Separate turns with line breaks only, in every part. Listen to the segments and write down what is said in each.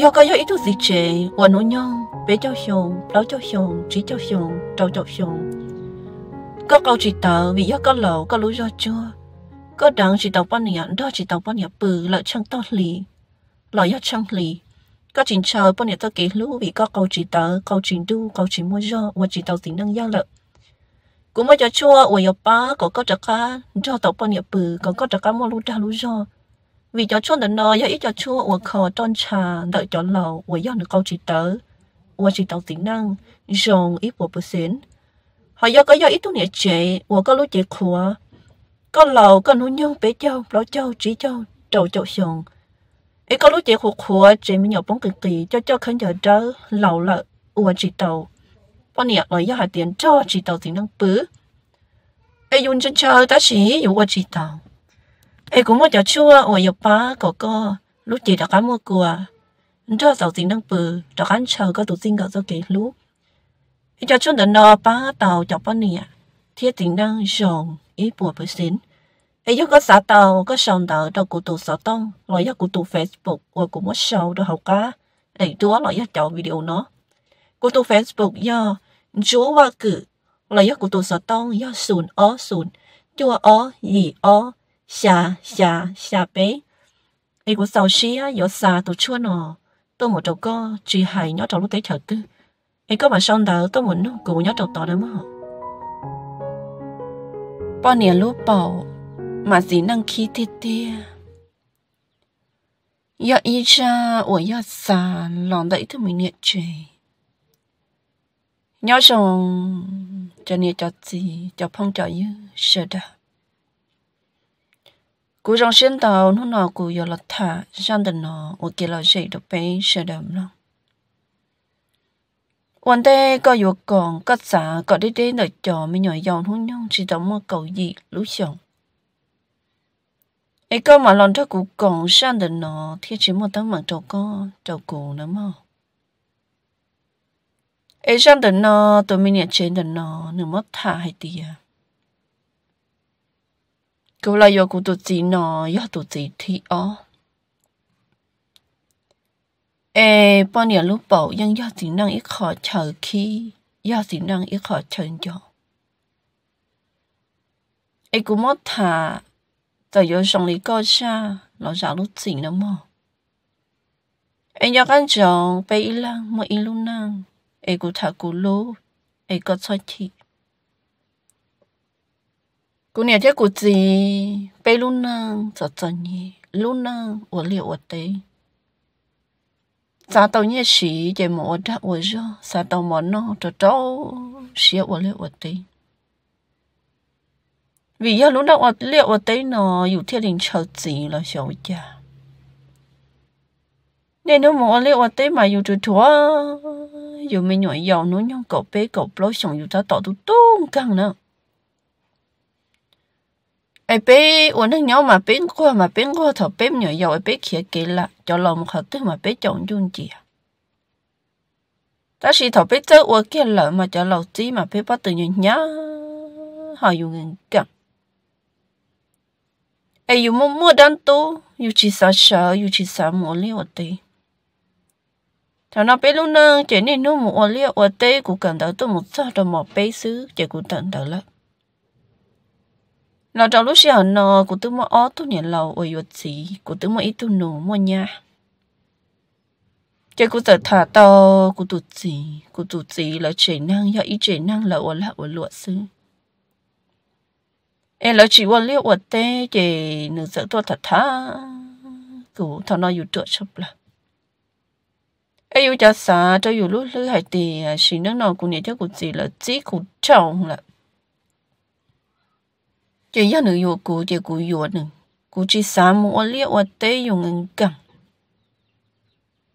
do có ít thứ gì chế và nó nhon bé cho hiền lão cho hiền chỉ cho hiền trâu cho hiền có câu chỉ tờ vì do có lẩu có lúa do chua có đắng chỉ tàu bao nhiêu đó chỉ tàu bao nhiêu bự, lợi chân to lì. Lợi do chân lì. Có chuyện chờ bao nhiêu tao kể lũ vì có câu chỉ tờ câu chuyện đu, câu chuyện mua do, và chỉ tàu tính năng giao lợi. Cũng mới cho chua và yêu ba có có trả cá cho tàu bao nhiêu bự có có trả cá mua lúa ra lúa do vì cho chua đến nó giờ ít cho chua và khó tròn trà đợi cho lâu, và dân câu chỉ tờ và chỉ tàu tính năng dùng ít bộ percent họ do có do ít tu nhẹ chế và có lúc chế khóa có lầu có núi nhân bé châu lỗ châu chỉ châu trầu châu sòng ấy có lúc chế khóa khóa chế mình nhỏ bóng cực kỳ cho cho khánh giờ đỡ lầu lợ và chỉ tàu. Bọn nhẹ lời do hạt tiền cho chỉ tàu tính năng bứ. Ấy dùng chân chờ ta chỉ dùng qua chỉ tàu ai cũng muốn cho chua và yêu ba có cô. Lúc chị đã cán mua cua, cho sầu tính đang bự cho cán chờ có tụ tin gọi cho kể lúc. Cho chua ta nó ba tàu cho ba nè thiết tính đang dùng ít bùa bớt xin ấy có xã tàu có sòng tàu đâu cụ tụ xã tông. Loại do cụ tụ Facebook và cụ muốn sầu đâu học cá để đó loại do chọn video nó. Cụ tụ Facebook do chúa hoa cử. Là do cụ tụ xã tông do sùn ó sùn. Chua ó gì ó xa xa xa bé ấy của sau xí á xa tụ chua nọ, tôi một trâu co chỉ hay nhớ trong lúc tế chợ tư. Ấy có bà xong đó tôi muốn cùng nhớ đầu tỏ đó mà bao nhiêu lúc bảo mà gì năng khí tiết giờ giờ xa lòng xong cho phong cú trong xin tàu nó nào cú giờ là thả sang đần nó ở kia là dậy được bé sợ đầm lắmวันเดก็อยู่ก่อนก็สาก็ได้ได้หน่อยจอไม่หน่อยยองหุ่นยองchỉ tao mua cầu gì lú xong ấy có mà lần đó cũng còn sang đến nó thì chỉ một tấm mặt trâu con trâu cụ nữa mà ấy sang đến nó tụi mình nhận trên đến nó nữa mất thả hay tiệt cô lại do cụ tụt gì nó do tụt gì thì ó ê bảo nhưng do tính năng ít khó chờ khi do tính năng ít khó chờ cho. Cũng mất thà, tờ yếu sống lý cơ xa nó giả lúc tỉnh nữa mà. Ê nhớ căn chồng bé ý lăng mà ý lúc năng ê cũng thà cũng lú ê có cho thị cũng nhà thế của gì bé lúc năng giờ giờ nhỉ lúc năng ở liệu ở đây sa tàu nhẹ xí chỉ một đã ở cho sa tàu món nó cho cháu xí ở liệu ở đây vì giờ lúc nào ở liệu ở đây nó 有天灵chờ gì là小家nên nếu mà liệu ở đây mà 有 từ thua 有 mình nhỏ giàu nó nhong cậu bé cậu bao xong 有他ต่อtu tung căng nữa ai bé uốn nước nhau mà bé qua mà bé qua thọ bé nhỏ giàu ai bé khía kia là cho lòng khó tư mà bé chọn chung gì à ta chỉ thọ bé chơi uốn kia lợi mà cho lòng tí mà bé bắt từ nhỏ nhá họ dùng cẳng ai dùng mua mua đan tu dùng chỉ sợ sợ dùng chỉ sợ mua liêu tê. Thằng nó bé lúc nâng chỉ nên nuôi mua liêu ở cũng cần đỡ tôi một sao rồi một bé xứ chỉ cũng tận đỡ lắm nó trong lúc xưa nó cũng tôi mua ó tôi nhận lầu ở yếu gì cũng tôi mua ít tôi nổ mua nhà chỉ cũng tự thả to cũng tụt gì cũng tụt gì là chỉ năng do ít chỉ năng là ở là ở lụa sư em là chỉ ở liệu ở tê chỉ nữ sợ tôi thật thà cũng thằng nó yếu trợ chấp là ai yếu cho xa cho yếu lúc lư hay thì à, xin nước nó cũng nhớ cho cũng gì là chỉ cũng chồng là chỉ ya nữ yêu cũ chỉ cũ yêu nữ cũ chỉ sáng mua liệt và tê dùng ngân cẳng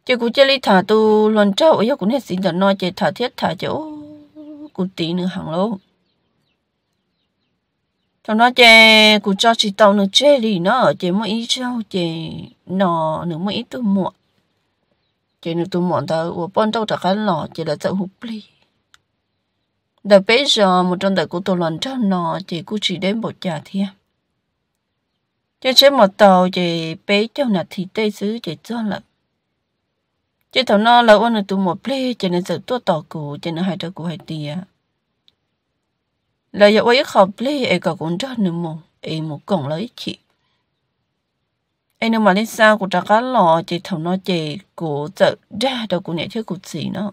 chỉ cũ chỉ li thả tu luận trâu ở cũng hết xin cho nó chỉ thả thiết thả chỗ cũ tí nữa hàng lô cho nó chỉ cũ cho chỉ tàu nữa chơi đi nó chỉ mỗi ít trâu chỉ nó nữa mỗi ít tu muộn chỉ nữa tu muộn tao ở bọn đâu thật lò chỉ là sợ hụt ly Đời bây giờ, một trong đời của tôi lần cho nó chị cũng chỉ đến một trà thiên. Cho chế một tàu chị bế cho là thì tây xứ chị cho là. Chứ thằng nó là ôn là tụ một ple cho nên sự tua tỏ cụ cho nên hai đứa cụ hai tia là giờ ấy học ple ấy cả cũng rất nữa mong ấy một cổng lấy chị ấy nếu mà lên sao cụ trả cá lò thì thằng nó chỉ cụ tự ra đâu cụ nhẹ chứ cụ gì nữa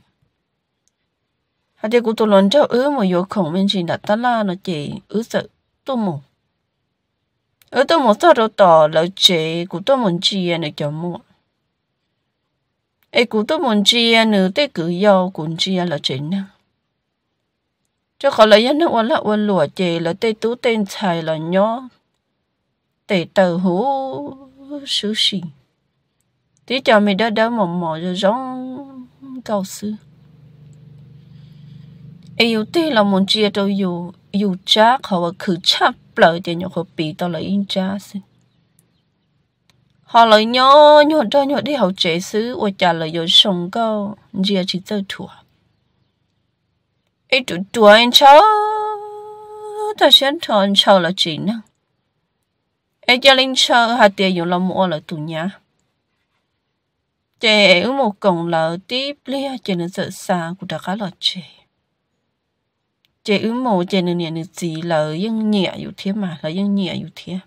hay thì cụ tôi lần cho ứ một yếu khổng bên chỉ đặt ta la nó chỉ ứ sợ tu mù. Ở tôi một sao đâu tỏ là chế cụ tôi muốn chi à này cho mua ai cụ tôi muốn chi à nữa tới cứ yêu cũng chi à là chế nè. Cho khỏi là dân nước là quân lụa chế là tây tú tên xài là nhó. Tây tờ hú sứ xì. Tí cho mình đã đã mò mò rồi giống cao sư yêu tí là muốn chia đâu yêu yêu cha họ cứ chấp lời thì nhau họ bị tao là in cha xin họ lời nhỏ nhỏ cho nhỏ đi học chế sư và trả lời yêu sống câu chia chỉ tới thua ấy tụi tụi anh cháu ta xem thọ anh cháu là chỉ năng ấy cho linh cháu hạt tiền dùng lòng mua là tụi nhà chế một cổng là tiếp lia cho nên sợ xa của đã khá là chế chế ứ mồ chế nửa nè nửa gì là yên nhẹ yếu thế mà, là yên nhẹ yếu thế.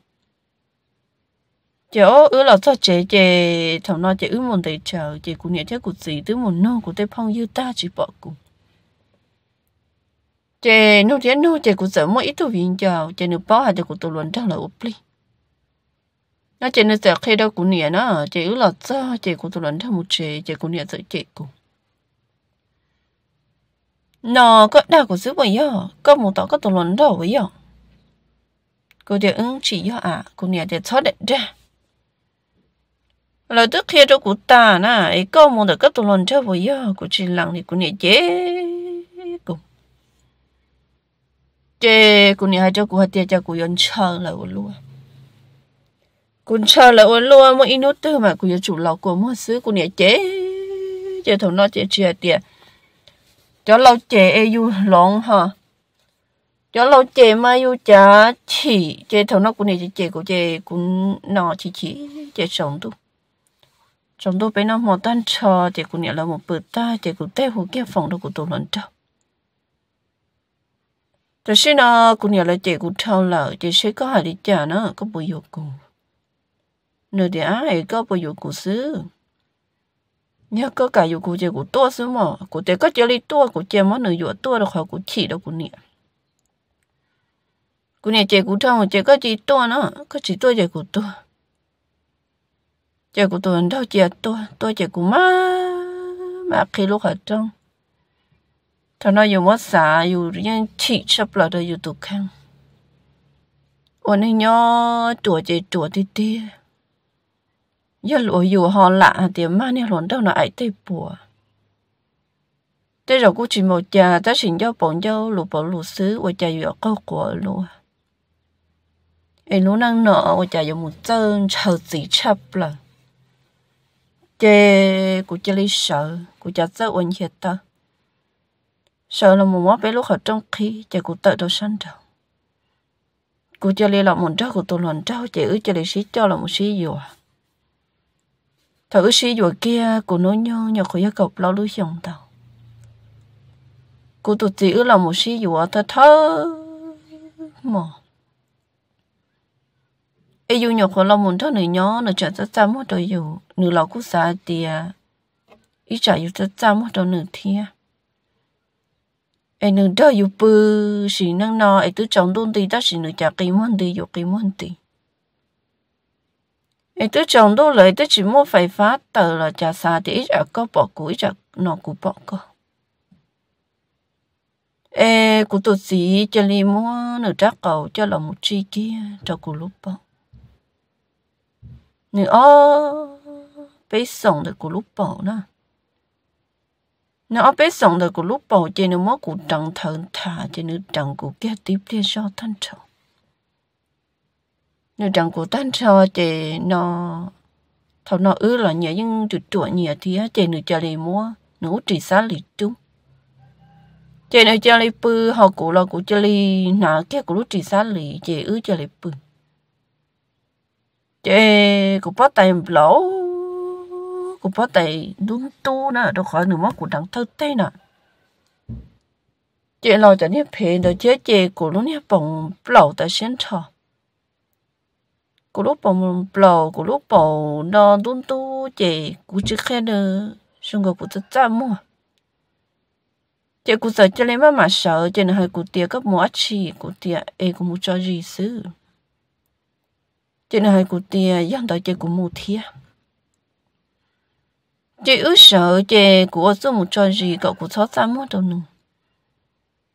Chế ô ứ là cho chế chế thằng nó chế ứ mồ để chờ chế cũng nhẹ chế cũng gì tứ mồ nô của tây phong yêu ta chỉ bỏ cùng. Chế nô chế nô chế cũng sợ mỗi ít tu viện chờ chế nửa bao hạt chế cũng tu luận trang là ốp li nó chế nửa sợ khi đâu cũng nhẹ nó chế ứ là cho chế cũng tu luận theo một chế chế cũng nhẹ sợ chế cùng nó có đau của giữ vậy à có một tao có tổ lớn đầu vậy à cô địa ứng chỉ cho à cô nhà để thoát đẹp ra. Lời tức khi cho cụ ta na, ấy có một tao có tổ lớn đầu vậy à cô chỉ lặng thì cô nhà chế cô. Chế cô nhà cho cô hạt tiền cho cô yên chờ là cô luôn cô chờ là cô luôn mà in nốt tư mà cô chủ lọc của mua xứ cô nhà chế chế thằng nó chế chia tiền cho lâu chế e yu long ha cho lâu chế mà yu chả chỉ. Chế thầu nó cũng này chế của chế cũng nọ chỉ chỉ. Chế sống tu. Sống tu bên nó một tan cho chế cũng này là một bữa ta. Chế cũng té hồ kia phòng đó của tôi lần trâu cho xin nó cũng này là chế cũng thâu là chế sẽ có hai đi chả nó, có bồi dục cùng. Nơi để ai có bồi dục của xứ? Nhớ có cả yêu cụ chơi cụ to xứ mà cụ chơi có chơi đi to cụ chơi mà nửa yêu to được khỏi cụ chỉ đâu cụ nè. Cụ nè, chơi cụ thằng chơi có chỉ to nữa, có chỉ to chơi cụ to chơi cụ to đâu chơi to to chơi cụ má mà khi lúc học trong. Thằng nó yêu mất xả yêu riêng chỉ sắp là được yêu tụ khang ôn nhớ chùa chơi chùa tí tí giờ lúa อยู่ họ lạ thì mà nè luận đâu là ai tây bùa? Thế rồi cô chỉ một nhà ta xin cho bọn dâu lụa bộ lụa xứ và cha vừa câu của lụa em lúa năng nợ và cha dùng một chân chờ gì chấp là. Chê cô cha lý sợ cô cha rất ổn hiện ta. Sợ là một món bé lúc ở trong khi cha cô tự đồ sanh đầu cô cha lý là một trâu của tôi lần trâu chị ư cha lý sĩ cho là một sĩ dùa thử sĩ rồi kia của nó nhô nhỏ khỏi cọc lao lưu xong tàu cô tụt chỉ là một sĩ rồi ta thơ mà ấy dù nhỏ khỏi lao muốn thơ nữa nhỏ nó chả rất chăm mất rồi dù. Nửa lao cũng xa tìa. Ý chả dù rất chăm mất rồi nửa thia ấy nửa đó dù bự xì năng nó ấy tứ chồng đôn tì ta xì nửa chả kỳ môn tì dù kỳ môn tì ấy tôi chồng đâu lấy tôi chỉ mua phải phát tờ là trả xa thì ít có bỏ cúi chả nó cũng bỏ cơ ê cụ tôi gì cho li mua nửa trác cầu cho là một chi kia cho cụ lúc bỏ nửa ô bé sống được cụ lúc bỏ nè nó bé sống được cụ lúc bỏ trên nó mất cụ trăng thở thả trên nó trăng cụ kia tiếp theo cho thân trọng nếu chẳng có tan cho thì nó thầu nó ư là nhớ nhưng tụt tuổi nhớ thì chị nữ cho lấy mua nữ chỉ xa lì chung chị nữ cho lấy bự họ cụ là cụ cho lấy nà kia cụ chỉ xa lì chị ư cho lấy bự chị cụ bắt tay lỗ của bắt tay đúng tu nè đâu khỏi nửa mắt của đằng thơ tê nè chị lo cho nếp phê đồ chế chị của lúc nếp bồng lẩu tại xuyên thọ cú lúc bồng lẩu cú lúc bầu nó đúng tu chị cú chỉ khe nữa xong rồi cú tự ra mua chị cú sợ cho lấy má mà sợ chị này hay của tiệt cấp mua chi cú tiệt ấy của mua cho gì xứ chị này hay của tiệt dân đó chị của mua thiệt chị ước sợ chị của số một cho gì cậu của sáu tám mua đâu nữa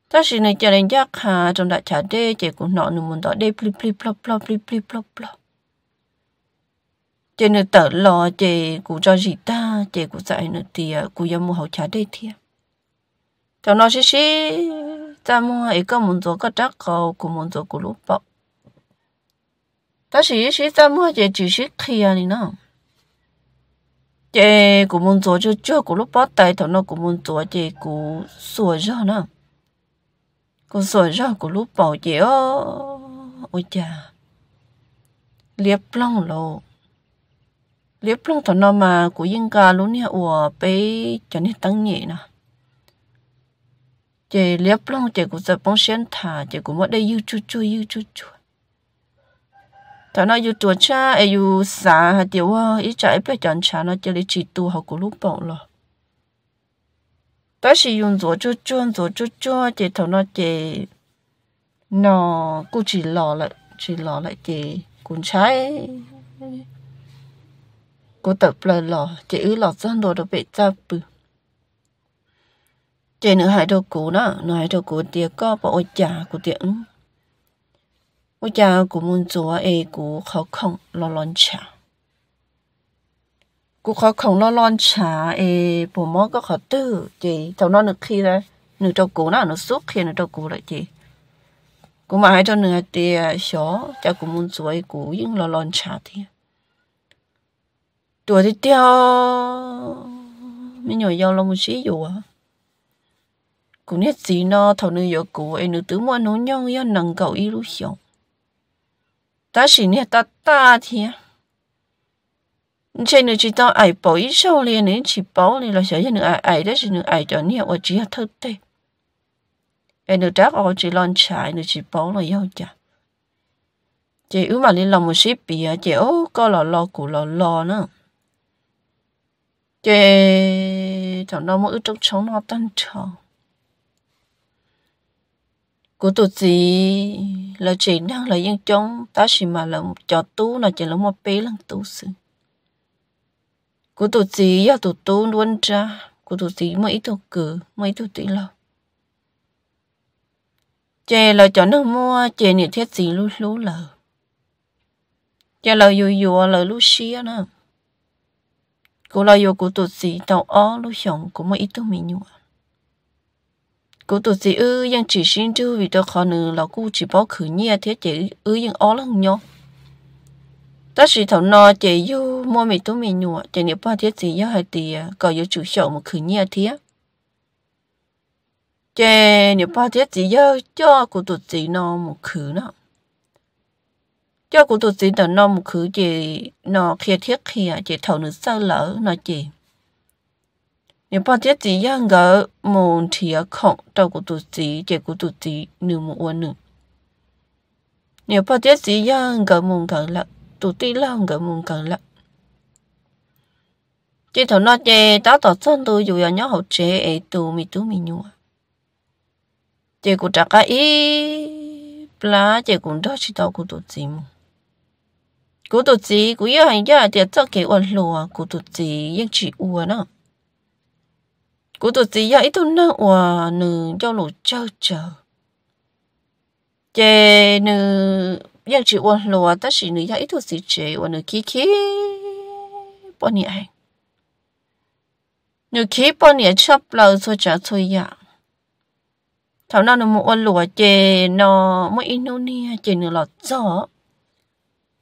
ta chỉ này cho nên giác hà trong đại trả đê chị cũng nọ nữa muốn đó đê plip plip, plop plop, plip plip, plop plop chị nữa tự lo chị của cho gì ta chị của dạy nữa thì của yêu mua hậu trả đê thiệt cho nó xí xí ta mua ấy có muốn做个这个của muốn做của lúc bỏ ta xí xí ta mua chị chỉ xí khi à nữa chị cũng muốn做就做古lúc bắt tay thằng nó cũng muốn做chị cũng sửa ra nè cũng sửa ra của lúc bảo chị ơ ôi chà liếp lông lộ liếp lông thằng nó mà của dân ca luôn nha ủa bé cho nên tăng nhẹ nè. Chị liếp lông chị cũng sẽ bóng xuyên thả chị cũng mất đây yêu chu chu, yêu chu chu. ta nó yêu chu cha ai yêu xã hạt điều hoa ít trái bé chọn cha nó chỉ lấy chỉ tu học của lúc bọn lo ta sử dụng rồi chu chu, rồi chu chu chị thằng nó chị nó cũng chỉ lò lại chỉ lò lại chị cũng trái cô tập lờ lò chỉ ứ lọt sang đồ đồ bị cha bự. Chỉ nữa hai đồ cũ đó nói đồ cũ tiếc có bỏ ôi chả của tiệt ứng ôi chả của muốn chúa ấy của khó không lo lon chả của khó không lo lon chả ấy bộ mò có khó tư chỉ cháu nó được khi đấy nửa đồ cũ đó nó suốt khi nửa đồ cũ lại chị. Cũng mà hai cho nửa tiệt xó, cháu của muốn chúa ấy của những lo lon chả thiệt tuổi thì tiêu mấy nhỏ giàu là một xí dù à. Cũng nhất gì nó thầu nữ giờ cũ, ấy nữ tứ mua nó nhau ya nâng cầu y lúc xong ta chỉ nè, ta ta thì trên nữ chỉ tao ai bảo ít sau liền nên chỉ bảo liền là sợ cho nữ ai ai đó chỉ nữ ai cho nè ở chỉ hạt thức tê. Em nữ chắc ở chỉ lon trái nữ chỉ bảo là yêu chả. Chị ứ mà liền lòng một ship bìa, chị ô có lò lò cụ lò lò nữa chơi thằng nó mỗi trong chống nó tan tròn của tụi gì là chỉ đang là dân chống ta chỉ mà là cho tú là chỉ là một bé lần tú sự của tụi gì do tụi tú luôn ra của tụi gì mấy tụi cử mấy tụi tỷ lâu chè là cho nó mua chè nhiều thiết gì lú lú lờ chè là dù dù là lú xía nữa cô là dù của tụi chị tàu ó lú sống của mấy tụi mình nhua cô tụi chị ư ยัง chỉ xin chú vì tôi khó nữa là cô chỉ bảo khử nhia thế chị ư ยัง ó lắm nhau ta chỉ thầu nó chị yêu mua mì tụi mình nhua chị nếu ba thế chị yêu hai tỷ có yêu chủ sầu một khử nhia thế chị nếu ba thế chị yêu cho cô tụi chị nó một khử nó cho cô tụi chị nó một khử chị nó kia thiết kia chị thầu nữ sao lỡ nó chị nếu bao tiết gì yang gỡ một thì ở khổng cho cụ tụi gì chị cụ tụi gì nửa một quân nửa nếu bao tiết gì yang gỡ một gỡ lạ tụi tí lòng gỡ một gỡ lạ chị thầu nó chị tao tỏ chân tôi dù là nhớ hậu chế ấy tụ mi tụ mi nhua chị cụ trả chắc ý là chị cũng đó chỉ tao của tụi gì mà của tụi gì của yêu hành gia thì cho cái uốn lùa của tụi gì nhưng chỉ uốn nữa cú tụt gì vậy tôi nó hòa nữ cho lũ chơi chờ chè nữ yang chỉ quan lúa ta chỉ nữ vậy tôi chỉ chè và nữ khí khí bao nhiêu ai nữ khí bao nhiêu chấp lâu cho trả thôi ya thảo nào nữ một quan lúa chè nó mới Indonesia chè nữ là gió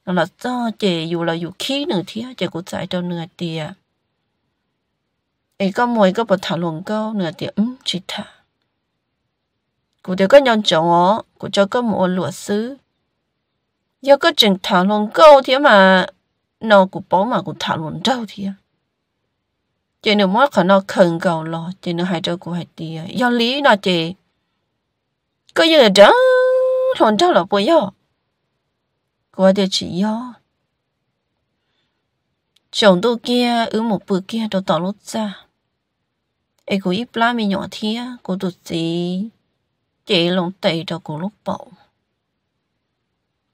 nó là do ờ, chị dù là dù khí nữa thì chị cũng giải đâu nửa tiền. Ấy có mỗi có bộ thảo luận câu, nửa tiền ừm chị thả cụ đều có nhân chồng ó cụ cho có một luật sư. Do có chừng thảo luận câu thì mà, nó cụ bỏ mà cụ thảo luận đâu thì chị nữa mất khả nó khẩn cầu lo, chị nữa hai cho cô hai tiền do lý nó chị? Có như là đó thằng cháu là bây giờ của địa chỉ yo chồng tôi kia ở một bữa kia đồ tỏ lốt ra ai cũng ít lá mi nhỏ thía cô tụt gì chị lòng tệ cho cô lúc bỏ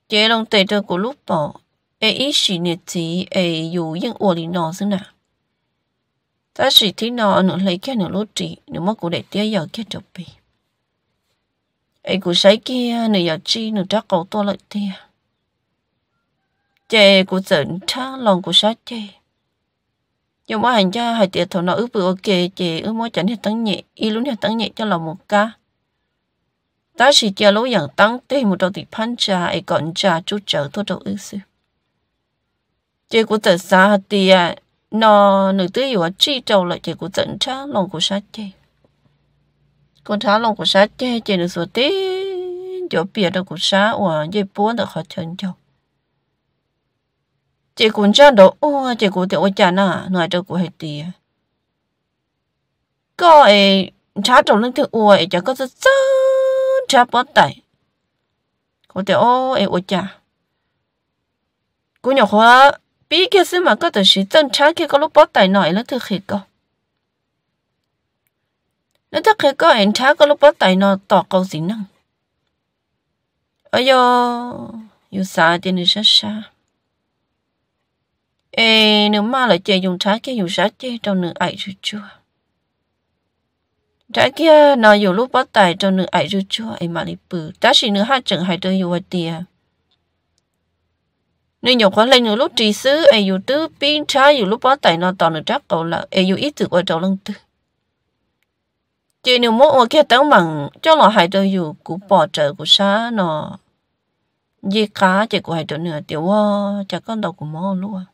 chị lòng tệ cho cô lúc bỏ ai ít xí nhiệt gì ai dù những ổ lý nọ xứ nào ta chỉ thấy nọ nó lấy cái nó lốt trị nó mất cô để tia giờ cái chụp bì ai cũng say kia nó giờ chi nó chắc cầu to lợi tia chè của giận cha lòng của sát chè nhưng mỗi hành cha hai tiệt thầu nó ước bự ok chè ước mỗi chẳng hết tăng nhẹ, y lúc hết tăng nhẹ cho lòng một ca. Ta chỉ chờ lối dạng tăng tê một đầu thì phan cha ấy còn cha chút chờ thôi đầu ước sư. Chè của giận xa tia nó nữ tư yếu chi trâu lại chè của giận cha lòng của sát chè con thả lòng của sát chè chè nữ số tê cho bia đâu của sát và dây bốn được họ chân chồng chị cũng cho đâu ô chị cũng tiểu cha na nói cho cô hết đi có ấy chả trâu lên thứ ô ấy cha có rất cha bắt tay cô tiểu ô ấy ô cha cô nhỏ hóa bí kia xí mà có thể sĩ chân chả kia có lúc bắt tay nói lên thứ khi có nếu thứ khi có anh chả có lúc bắt tay nó tỏ câu gì năng ơi yo yêu xa thì đi xa xa ê, nếu mà lại chơi dùng trái kia, dùng trái kia trong nửa ấy rồi chưa trái kia nó dùng lúc bắt tài trong nửa ấy rồi chưa ấy mà đi bự. Ta chỉ nửa hai trận, hai đôi dùng ở tiền nên nhiều khoản lên nửa lúc trì xứ ấy dùng tứ pin trái dùng lúc bắt tài, nó toàn nửa chắc cầu là ấy dùng ít từ qua trong lưng tư. Chỉ nếu mỗi ở kia tao bằng, cho nó hai đôi dùng cũng bỏ trợ của xa nó. Gì cả chỉ của hai đôi nửa tiểu chắc con đầu của mò luôn.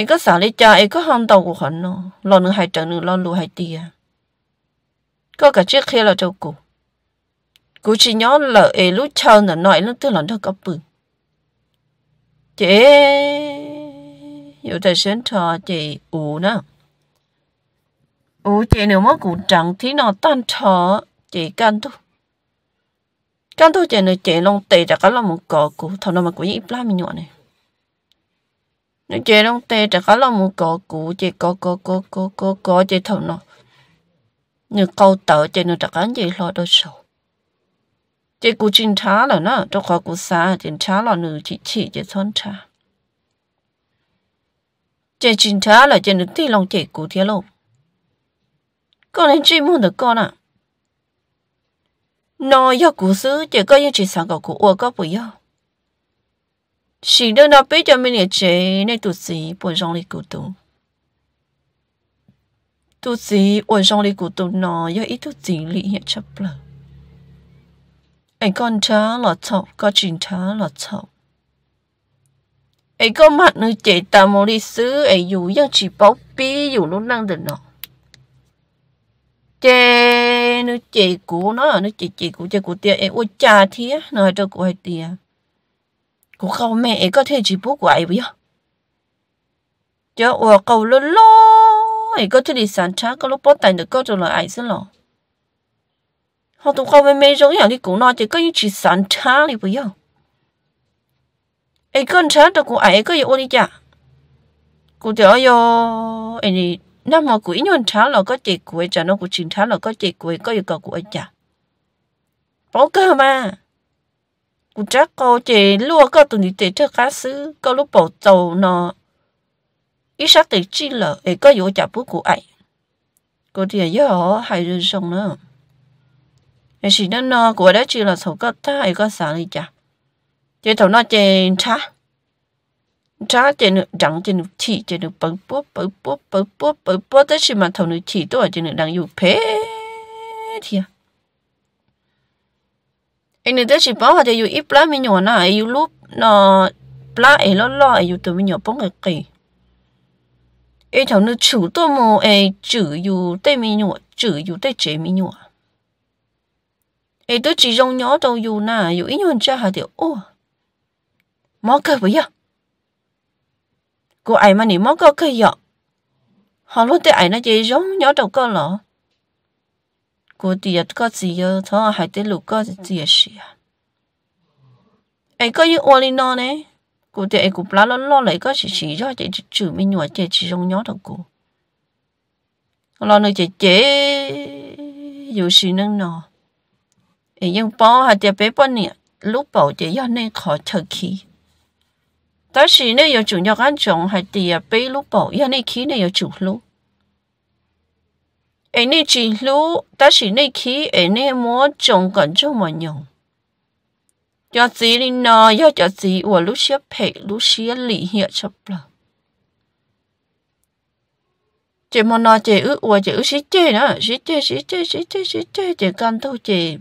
ấy có xả lấy cha ấy có hông tàu của hắn nó lo nữa hai trận nữa lo lù hai tia có cả chiếc kia là châu cụ cụ chỉ nhớ là ấy lúc chờ là nói lúc tức là nó có bự chị有在生产chị ủ nữa ủ chị nếu mà cụ trắng thì nó tan thở chị can tu can tu chị nữa chị long tệ ra cái là một cỏ cụ thằng nào mà cụ ít lắm mình nhọn này nó chơi đông tê chả có là một cỏ cũ chơi có có có có có có chơi thầu nó như câu tờ chơi nó chả có gì lo đâu sầu chơi cú chín chá là nó cho khó cú xa chín chá là nữ chỉ chỉ chơi thon chá chơi chín chá là chơi nữ tí lòng chơi cú thiệt luôn con nên chỉ muốn được con à nó yêu cú sư chơi có những chỉ sáng cậu cú ua có bùi yêu chỉ đơn nào bây giờ mình chế nên tụt gì buồn trong đi cụ tụ tụt gì buồn trong đi cụ tụ nó do ít tụt gì lý hiện chấp lờ Ai con chá là chậu có chuyện chá là có mặt nữ chế ta mô đi xứ ai dù dân chỉ bốc bí dù lúc năng được nó chế nữ chế cũ nó nữ chế chế cũ chế cũ tiền ai ôi cha thía nó cho cô hay tiền cô khâu mẹ có thể chỉ bố quậy bây giờ? Cho ở cầu lô lô, ấy có thể đi sản trá, có lúc bớt tay được có cho là ai xin lọ họ tụ khâu mẹ mẹ giống như đi cũng nói chỉ có những chỉ sản trá đi bây giờ? Ấy con trá được cô ấy có gì ô đi chả? Cô thấy ở yo anh đi năm mà cô ít nhân trá là có chị cô ấy chả, nó cô chính trá là có chị cô ấy, có gì cả cô ấy chả? Bảo cơ mà cụ chắc cô chỉ lúa cơ tụi đi để cho cá sứ có lúc bảo tàu nó ít sát thì chi lợ để có yếu chả bút của ai cô thì giờ họ hay rồi xong nữa ấy chỉ nên nó của đó chỉ là thầu có ta ấy có sáng đi chả chỉ thầu nó trên cha cha trên được trắng trên được chỉ trên được bấm bút bấm bút bấm bút bấm bút tới khi mà thầu nó chỉ tôi trên được đang dùng phê thì à anh nên chỉ bảo họ thì ít lá mình nhỏ na yêu lúc nó lá ấy lo lo yêu tụi mình nhỏ bông cái kỳ. Ấy thằng nó chủ tôi mò ấy chữ yêu tây mình nhỏ chữ yêu tây chế mình nhỏ. Ấy tôi chỉ dùng nhỏ đâu yêu na yêu ít nhỏ cha họ thì ô mò cái bây giờ? Cô ai mà nỉ mò cái cái giờ? Họ lúc tới ai nó chỉ giống nhớ đâu cơ lọ cô thì có gì ơ thọ hai tới lục có gì gì à ai có những ô linh nó này cô thì ai cũng lá lo lo lại có chỉ chỉ cho chỉ chữ mình nhọ chỉ chỉ giống nhớ đâu cô lo nó chỉ chế dù gì nâng nọ ai nhưng bao hai tiệp bé bao nhiêu lúc bảo chỉ do nên khó thực khí 但是呢，有主要安种系第啊俾路保，因为佢呢有主路。 ai nè chỉ lú ta chỉ nè khí ai nè cần cho mà nhung cho gì đi nọ do cho gì của lú xía phe lú lì hiện chấp là chỉ mà nọ chỉ ước của chỉ ước xí chê nữa xí chê xí chê xí chê xí chê chỉ cần thôi chỉ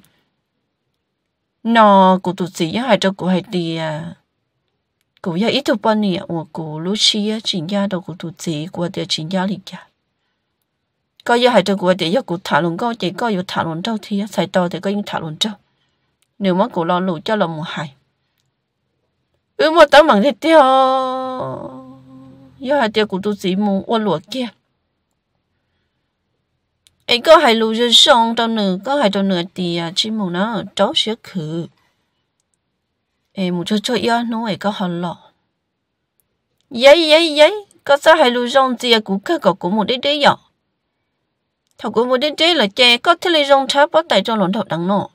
nọ cụ tụt gì hai cho cụ hai đi à cụ ya ít tụt bao nhiêu của cụ lú xía chỉ ra đâu cụ tụt gì của địa chỉ ra lì cả có giờ hai cho của địa ya cụ thả luôn có chỉ có giờ thả luôn trâu thì xài to thì có những thả luôn trâu nếu mà cụ lo lụ cho là một hai ừ mà tao mang thì tiêu giờ hai tiêu cụ tụt gì mu 我 lụa kia. Ấy có hai lụ rồi xong đâu nửa, có hai đâu nửa thì à, chỉ mu nó, cháu sẽ khử. Ấy một chỗ chỗ yêu, nó ấy có hòn lọ. Giấy giấy giấy, có sao hai lụ rong gì cụ cơ có cũng một đứa đứa nhỏ? thằng cũng muốn đến chế là chè có thể lấy rong cháo bắt tay cho lộn thầu đằng nọ.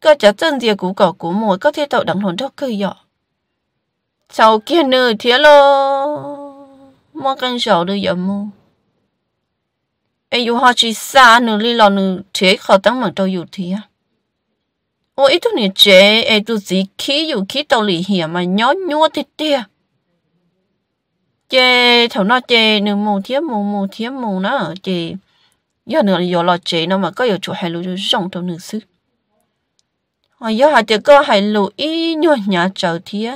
Có chả chân gì cũ cỏ cũ mồi, có thể tạo đằng lộn cho cơ dọ sau kia nửa thế lô? Mà cần sầu được giờ mu ai yêu họ chỉ xa nửa lý lò nửa thế khó tăng mà đâu yêu thế à ôi tôi tuổi trẻ ai tuổi gì khí yêu khí tàu lì hiểm mà nhó nhúa thế tia chế thầu nó chế nửa mù thiếp, mù mù thiếp, mù nó. Chế giờ nữa giờ lo chế nó mà có giờ chủ hai lũ rong trong nửa xứ. Hồi giờ hai tiệc có hai lũ ý nhỏ nhà chờ thiếp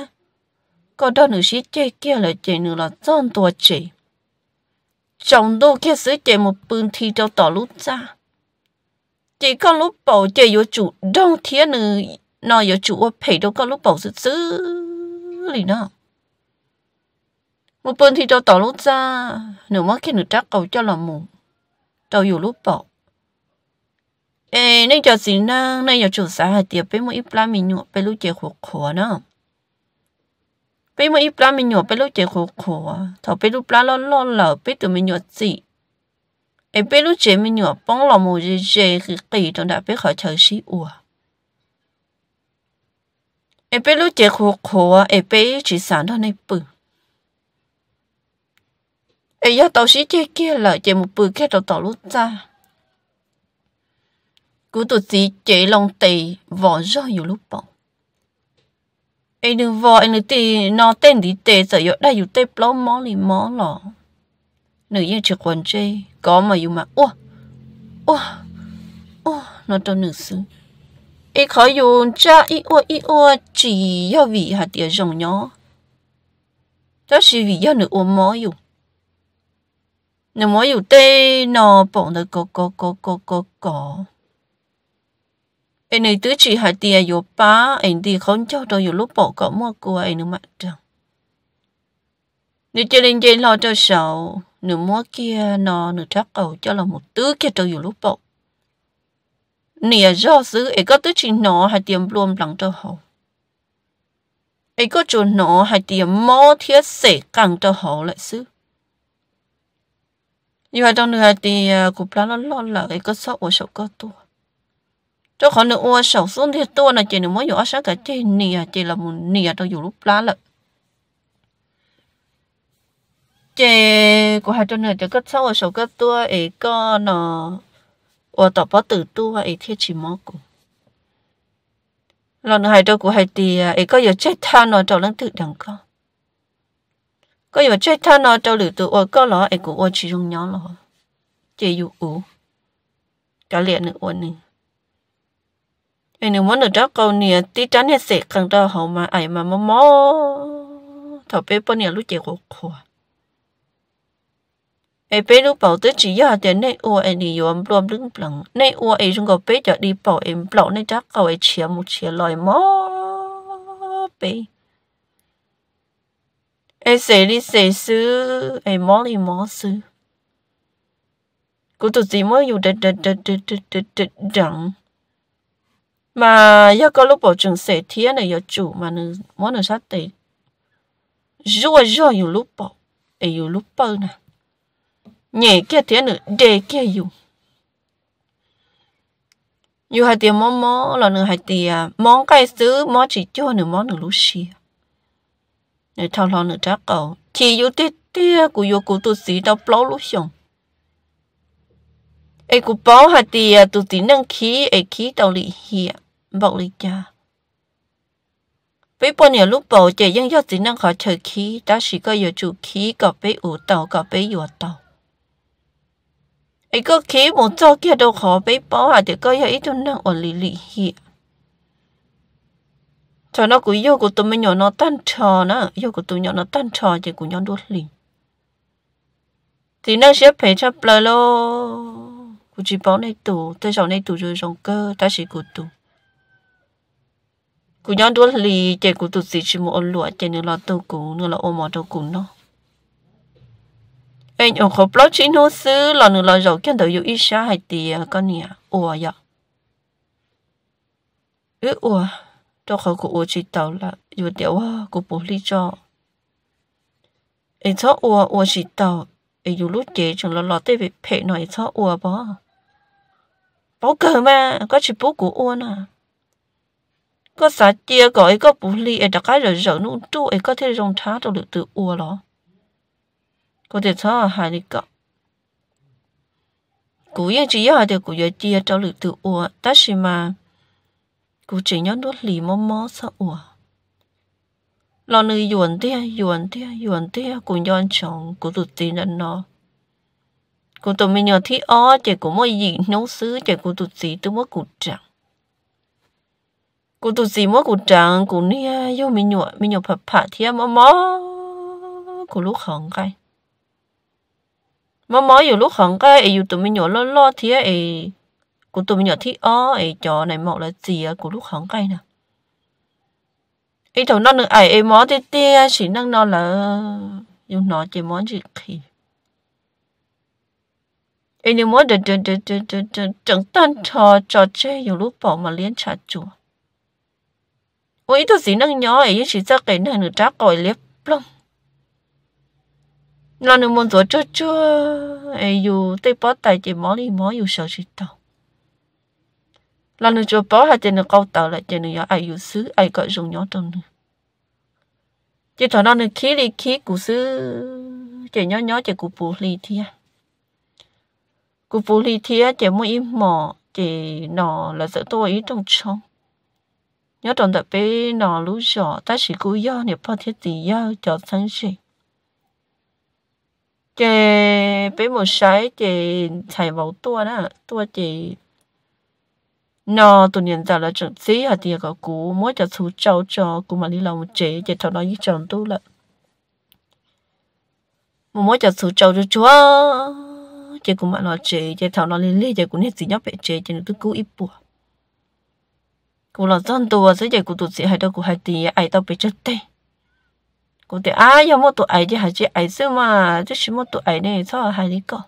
có đó nửa xí chế kia là chế nửa là chân tua chế trong đô kia xứ chế một bưng thi cho tỏ lũ ra chỉ có lúc bảo chê yếu chủ đông thiếp nữa nó yếu chủ phải đâu có lúc bảo xứ xứ lì nó. Một bên thì đâu tỏ lúc ra nếu mà khi nữa chắc cầu cho là mù đâu có lúc bảo ê nên cho gì nè nên giờ chủ xã hạt tiệp bên một ít lá mình nhọ bên lúc chơi khổ khổ nữa bên một ít lá mình nhọ bên lúc chơi khổ khổ thầu bên lúc lá lo lo lờ bên tụi mình nhọ gì ai biết lúc chế mình nhỏ bóng lòng một gì gì khi kỳ trong đã biết khỏi chờ sĩ ủa ai biết lúc chế khổ khổ ai biết chỉ sản thôi này bự ai giờ tàu sĩ chế kia là chế một bự kia tàu tàu lúc ra. Cú tụt sĩ chế lòng tì vỏ rơi nhiều lúc bóng ai đừng vỏ ai đừng tì, nó tên đi tê giờ giờ đây อยู่ tê plo mó lì mó lọ nữ yên chỉ quần chê có mà dùng mà ô ô ô nó cho nữ sư ấy khó dùng cha, ý ô ý ô chỉ do vì hạt tiền rồng nhỏ đó là vì do nữ ô mó dùng nữ mó nó bỏng được ấy tứ chỉ hai tiền dùng ba ấy đi không cho đâu dùng lúc bỏ có mua của ấy nữ mặt trăng nữ chơi lên chơi lo cho sầu nửa mua kia nó nửa chắc cầu cho là một tứ kia trâu lúc bộ nè do xứ ấy có tứ chỉ nó hai tiệm luôn lặng cho hậu ấy có chỗ nó hai tiệm mò thiết sể càng cho hậu lại xứ như vậy trong nửa thì ờ, cục lá nó lo là cái cơ sọ của sọ có tua. Cho họ nửa ô sọ xuống thì tua là chỉ nửa mới nhỏ sáng cả trên nè chỉ là một nè trong lúc lá lại chỉ của hai trăm nữa cho cái của số cái tua ấy có nó ở tập bắt từ tua ấy thiết chỉ mỏ của lần hai trăm của hai tỷ ờ, ấy có giờ chết than nó trong lần tự đẳng có có giờ chơi thân nó cho lử tụ ở có lo ấy của ở chỉ dùng nhau lo chế dụ ủ cả liền nữa ổn nữa ấy nếu muốn được đó câu nè tí chắn hết sệt càng đó hậu mà ấy mà mò mò thọ bé bao nhiêu lúc chế khổ khổ ai bé lúc bảo tới chỉ giờ tiền nay ua ai đi yếm luôn đứng bằng nay ua ai chúng có bé cho đi bảo em bảo nay chắc câu ấy chia một chia lòi mò bé ai sẽ đi sẽ sư ai mó đi mó sư cô tụi gì mớiอยู่đợt đợt đợt đợt đợt đợt đợt đằng mà ya có lúc bảo chừng sẽ thiên này ya chủ mà nó món nó sát tệ rồi rồiอยู่lúc bảo aiอยู่lúc bao nè nhẹ kia thiên nữa để kiaอยู่อยู่hai tiền mó mó là nữa hai tiền món cái xứ món chỉ cho nữa món nữa lúc xia để thao lo nữa chắc cầu chỉ อยู่ tê tê của yêu của tôi xí đâu bao lúc xong ai của bao hạt thì à, tôi chỉ năng khí ai khí đâu lì hiệp à. bảo lì cha bây giờ lúc bảo chỉ những cái chỉ năng khó chơi khí đã chỉ có yêu chủ khí, có bé ủ tàu, có bé yêu tàu. Ai có khí một chỗ kia đâu khó, bé bảo hạt thì có ít nâng năng lì lì hiệp cho nó cũng yêu của tụi mình nhỏ nó tan trò nó. Yêu của tụi nhỏ nó tan trò chỉ của nhỏ đốt lì thì nó sẽ phải chấp lời lo. Của chỉ bảo này tủ tới sau này tủ rồi rong cơ, ta chỉ của tụ của nhỏ đốt lì chỉ của tụ chỉ chỉ một lụa chỉ nữa là tụ cũng nữa là ôm vào đâu cũng nó. Anh ông khóc lóc chỉ nó xứ, là nữa là rồi cái đầu yêu ít xa hay tiề con nè. Ủa vậy ứ, ủa. 都好过我知道啦，有点哇，我不理解。一撮我我知道，哎，有路地成了老对被配那一撮我吧。不够嘛，我去不过我呢。ก็สาเตียก็ไอ้ก็ปุลีไอ้ตะไคร้เหรอนู่นตู้ไอ้ก็ที่รองเท้าตัวหลือตัวอ้วนหรอก็เดี๋ยวเธอหายนี่ก็กูยังจะยอดเดี๋ยวกูจะเตียตัวหลือตัวอ้วนแต่สิมา cô chỉ nhớ đốt lì mò mò sợ ủa. Lo nữ yuan tia yuan tia yuan tia, cô nhon chồng cô tụt tin anh nó. Cô tụi mình nhớ thi ó chạy cú mỗi gì nấu sứ chạy cú tụt gì tôi mỗi cú chẳng cô tụt gì mỗi cú chẳng cô nia yêu mình nhọ mình nhọ phật phật thì mò mò cô lúc hỏng cái. Mò mò yêu lúc hỏng cái yêu tụi mình nhọ lo lo thì ấy cũng tụi mình nhỏ thi ó ấy chó này mọ là gì á? Của lúc hóng cây nè. Ấy thằng nó nữa ấy ấy mó tê tê chỉ năng nó là dùng nó chỉ món gì khi ấy nếu mó đờ đờ đờ đờ đờ đờ chẳng tan trò trò chơi dùng lúc bỏ mà liên trả chùa. Ấy tôi gì năng nhỏ ấy chỉ ra cái này nữa trác còi liếp lông nó nếu muốn rồi cho cho, ấy dù tê bó tay chỉ mó đi mó dù sợ chỉ tao là nó cho bỏ hai chân nó câu tàu lại chân nó ai yêu xứ ai gọi dùng nhỏ trong nữa chỉ thằng nó nó khí đi khí cụ xứ chỉ nhỏ nhỏ chỉ cụ bù lì thia cụ bù lì thia chỉ mỗi im mỏ chỉ nó là sợ tôi ý trong trong nhớ trong tập bé nó lú giỏ ta chỉ cố do nếu bao thiết gì do cho sáng gì chỉ bé một sái chỉ thầy vào tua đó tua chỉ nó tụi nhân tạo là chẳng gì hả tiền có cú mỗi cho chú cháu cho cú mà đi làm một chế để thằng nó như chồng tu là một mỗi cho chú cháu cho chúa. Chế cú mà nó chế để thằng nó lên lên chế cú nét gì nhóc bé chế chế nó cứ cú ít bùa. Cú là dân tu sẽ chế cú tụt sĩ hay đâu cú hay tiền ai đâu bị chết tê cú thì ai có một tụi ai chứ hay chứ ai xưa mà chứ chỉ một tụi ai này sao hay đi co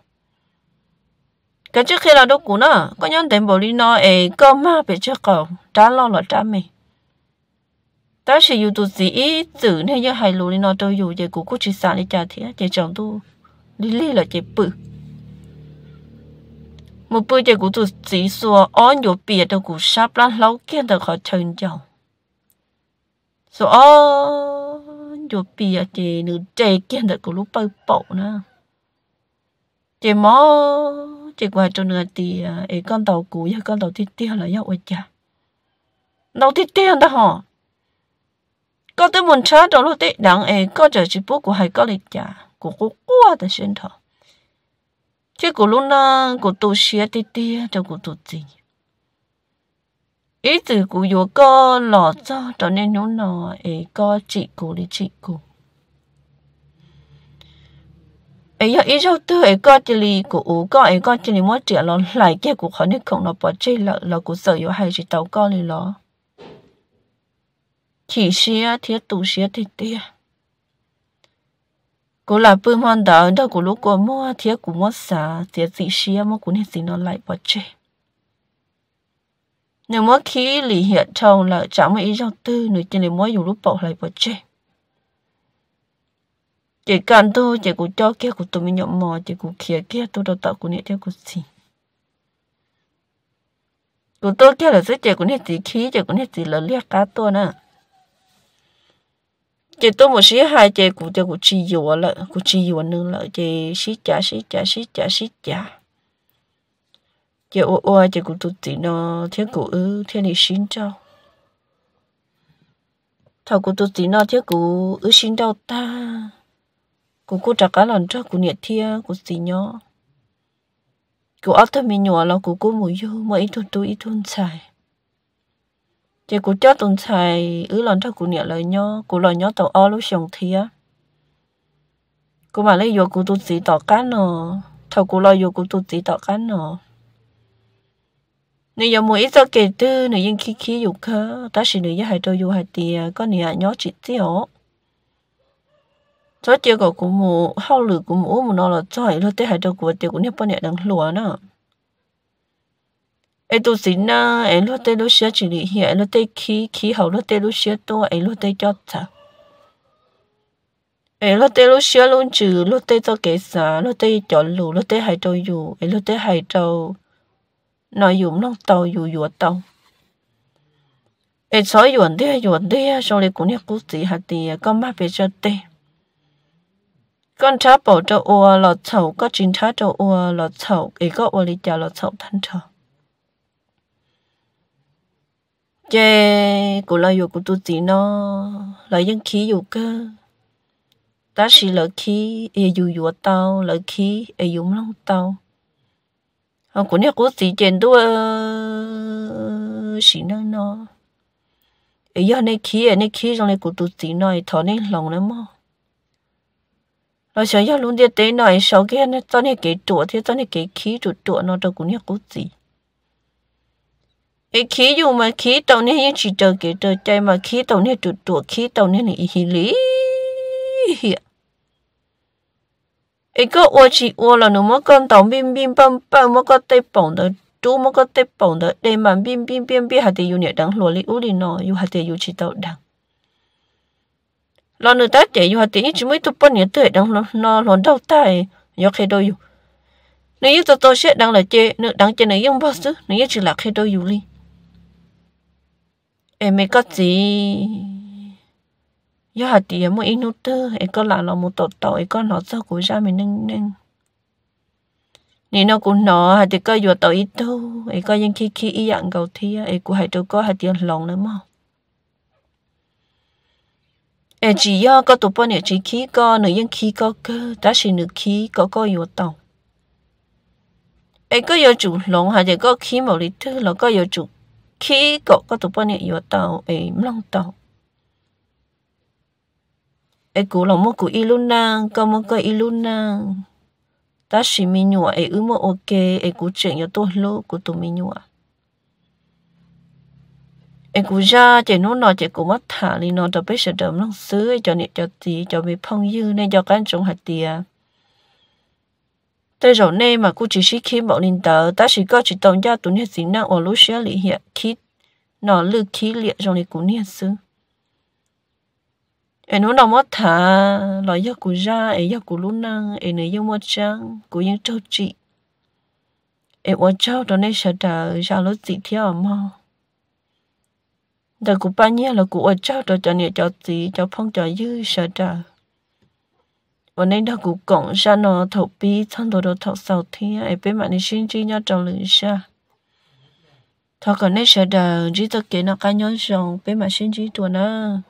cái trước khi là đâu cũng nó có nhân tiền bảo đi nó ấy có mà bị cho cậu trả lo là trả mày ta chỉ yêu tụi gì ít chữ nên như hai lúa đi nó tôi yêu về cũng có chỉ sản đi trả thiệt để chồng tu đi li là chỉ bự một bữa thì cũng tụi gì xua on nhiều biệt đâu cũng sắp lắm lâu kia được khỏi chân chồng so on nhiều biệt thì nữ trẻ kia được cũng lúc bơi bộ nữa chỉ mò chỉ qua cho nữa thì à, ấy con tàu cũ giờ con tàu thiết tiêu là yêu ôi cha tàu thiết tiêu đó hả? Có tới muốn chơi đó lúc đấy đặng ấy có chơi chỉ bố của hai con lịch cha của cô qua để xuyên thọ chứ của luôn đó của tôi xia tê tê cho của tôi gì? Ý từ của yo có lọ cho cho nên nó nó ấy, có chị cô đi chị cô. Ấy ít giáo tư ấy có chỉ li của ủ có ấy có chỉ li mỗi chuyện lo lại cái của họ nên không? Nó bỏ chơi là là của sở yêu hay chỉ tàu con lì lo chỉ xía thiết tủ xía thì tia cô là bữa hoan đó đó của lúc của mua thiết của mua xả thiệt gì xia mua của nên gì nó lại bỏ chơi. Nếu mua khí lì hiện trong là chẳng mấy trong tư nữa chỉ lì mỗi dùng lúc bỏ lại bỏ chơi chỉ cần tôi chỉ cũng cho kia của tôi mình nhậm mò, chỉ cũng kia kia tôi đâu tạo của nè theo của gì của tôi kia là sẽ chỉ cô nên gì khí, chỉ cô nên gì là liệt cá tôi nè. Chị tôi một xí hai chị cụ cho cụ chi dùa lợi cụ chi dùa nương lợi chị xí chả xí chả xí chả xí chả. Chị ô ô chị cụ tụt tí nó theo cụ ư thiên này xin cho thầu cụ tụt tí nó theo cụ ư xin đâu ta cô cô trả cá lần cho cô nhiệt thiên à, cô xì nhỏ. Cô áo thơm mình nhỏ là cô cô mùi vô, mà ít thôn tôi, ít thôn xài chỉ cô cho tuần xài ứ lần cho cô nhiệt lời nhó cô lời nhó tàu o lúc xong thì cô mà lấy vô cô tu chỉ tỏ cá nọ. Thầu cô lời vô cô tu chỉ tỏ cá nọ. Nếu giờ mỗi ít giờ kể tư, nếu yên khi khi dục khá ta chỉ nếu giờ hai trâu dục hai tia có nè nhó chỉ tiêu cho chưa có cũng mù hao lử cũng mù mù nó là cho hai lúc tới hai đầu của tiêu cũng nhập bao nhiêu đang lúa nữa ai tu xin na ai lo tê lo xia chỉ lý hiện ai lo tê khí khí hậu lo tê lo xia to ai lo tê cho ta ai lo tê lo xia luôn chữ lo tê cho kế sa lo tê cho lù lo tê hai đầu dù ai lo tê hai đầu nói dùng nó tàu dù dù tàu ai sói yuan đi yuan đi sau này cũng nhập cố gì hạt thì con má về cho tê con cha bỏ cho ua lọ chậu có chín cha cho ua lọ chậu ý có ua lý cha lọ chậu thân chậu chê cô là yêu cô tu tí nó là những khí yêu cơ. Ta chỉ lỡ khí ý yêu yêu tao, lỡ khí ý yêu lòng tao. Họ cũng nhớ cô tí trên đua chỉ nó nó. Ý giờ này khí ấy này khí trong này cô tu tí nó thọ này lòng nữa mà nó sợ giờ luôn đi tới nói sau cái nó tao này cái chỗ, thì tao này cái khí chỗ chỗ nó đâu cũng nhớ cố gì cái khí dù mà khí tàu này những chỉ chờ cái chờ chạy mà khí tàu này chỗ chỗ khí tàu này này hì lý ấy có ô chỉ ô là nó mà con tàu bim bim băm băm mà con tay bổng đó chú mà con tay bổng đó để mà bim bim bim bim hạt thì yêu nhẹ đắng lúa lý u đi nó yêu hạt thì yêu chỉ tàu đắng lo nữa ta chạy vào tiếng chỉ mới tụp bên nhớ tuổi đang nó nó lon đầu tai yêu khi đôi yêu nếu như tôi tụt sẽ đang là chơi nữa đang chơi này nhưng bao giờ nếu chỉ là khi đôi yêu đi em mới có gì giờ hạt tiền mua ít nút tư em có là nó một tổ tổ em có nó sao của ra mình nâng nâng nên nó cũng nó hạt tiền có vừa tổ ít đâu em có những khi khi ý dạng cầu thi em cũng hãy đâu có hạt tiền lòng nữa mà em chỉ do có tụ bao nhiêu chỉ khí có nữ những khí có cơ đã chỉ nữ khí có có yếu tàu em có yếu chủ lòng hay là có khí một lít thứ là có yếu chủ khí có có tụ bao nhiêu yếu tàu ấy long tàu ấy cú lòng mua cú iluna có mua cái iluna đã chỉ mình nhua ấy ư mua ok ấy cú chuyện yếu tốt lô cú tụ mình nhua em cũng ra chỉ nó nói chỉ cũng mất thả đi nó tập biết sẽ đầm nó xứ cho nè cho tí, cho bị phong dư nên cho cán trồng hạt tiền tới rồi nay mà cô chỉ sĩ khi bảo linh tờ, ta chỉ có chỉ tổng gia tụi nhật gì năng ở lúc xưa lý hiện khi nó lư khí liệt trong này cũng nhật xứ. Em nó đâu mất thả lo do cũng ra, em do cũng lúc năng, em này do mất trang cũng những trâu chị em ở trâu đó nên sợ đờ ra lúc gì theo mà đờ cô bao nhiêu là cô ở trâu đó cho nhiều cho gì cho phong cho dư sợ đờ và nên đó cũng cộng ra nó thầu bi thân đồ đồ thọ sầu thì ấy bên mà nên sinh chi nhau trong lưỡi xa thọ còn nên sợ đờ chỉ tất cả nó cá nhân xong bên mà sinh chi tuổi nữa